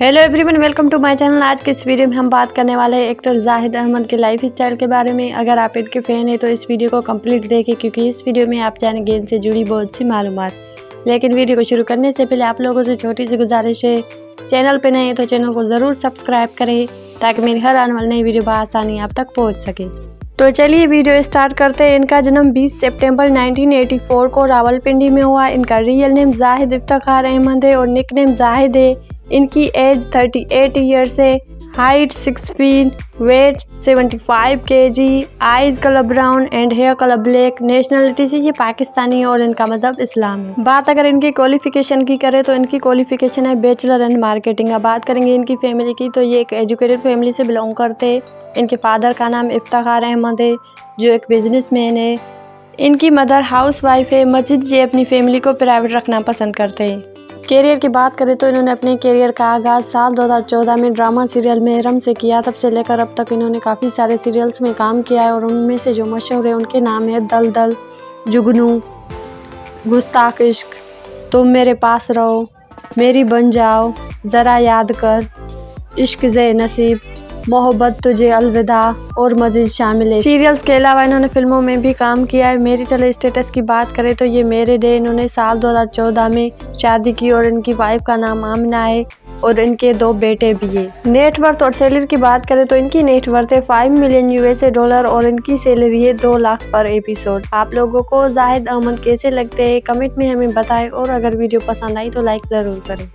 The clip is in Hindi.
Hello everyone welcome to my channel आज के इस वीडियो में हम बात करने वाले हैं एक्टर जाहिद अहमद के लाइफ स्टाइल के बारे में। अगर आप इनके फ़ैन हैं तो इस वीडियो को कंप्लीट देखें, क्योंकि इस वीडियो में आप जानेंगे, इनसे जुड़ी बहुत सी मालूम लेकिन वीडियो को शुरू करने से पहले आप लोगों से छोटी सी गुजारिश है चैनल पर नहीं तो चैनल को ज़रूर सब्सक्राइब करें, ताकि मेरी हर आने वाली नई वीडियो बसानी आप तक पहुँच सके। तो चलिए वीडियो स्टार्ट करते हैं। इनका जन्म 20 सितंबर 1984 को रावलपिंडी में हुआ। इनका रियल नेम जाहिद इफ्तार अहमद है और निक नेम जाहिद है। इनकी एज 38 ईयर्स है। Height 6 feet weight 75 KG eyes colour brown and hair colour black nationality से ये पाकिस्तानी है और इनका मतलब इस्लाम है। बात अगर इनकी क्वालिफिकेशन की करें तो इनकी क्वालिफिकेशन है बैचलर एंड मार्केटिंग अब बात करेंगे इनकी फैमिली की तो ये एक एजुकेटेड फैमिली से बिलोंग करते हैं। इनके फादर का नाम इफ्तार अहमद है, जो एक बिजनेसमैन है। इनकी मदर हाउस वाइफ है, मस्जिद ये अपनी फैमिली को प्राइवेट रखना पसंद करते हैं। कैरियर की बात करें तो इन्होंने अपने कैरियर का आगाज़ साल 2014 में ड्रामा सीरियल मेहरम से किया। तब से लेकर अब तक इन्होंने काफ़ी सारे सीरियल्स में काम किया है और उनमें से जो मशहूर है, उनके नाम है दल दल जुगनू, गुस्ताख इश्क, तुम मेरे पास रहो, मेरी बन जाओ, ज़रा याद कर, इश्क जे नसीब। मोहब्बत, तुझे अलविदा और मजीद शामिल है। सीरियल्स के अलावा इन्होंने फ़िल्मों में भी काम किया है। मेरी चले स्टेटस की बात करें तो ये मेरे डे, इन्होंने साल 2014 में शादी की और इनकी वाइफ का नाम आमना है और इनके दो बेटे भी है। नेटवर्थ और सैलरी की बात करें तो इनकी नेटवर्थ है फाइव मिलियन यूएसए डॉलर और इनकी सैलरी है दो लाख पर एपिसोड। आप लोगों को जाहिद अहमद कैसे लगते हैं? कमेंट में हमें बताएँ और अगर वीडियो पसंद आई तो लाइक ज़रूर करें।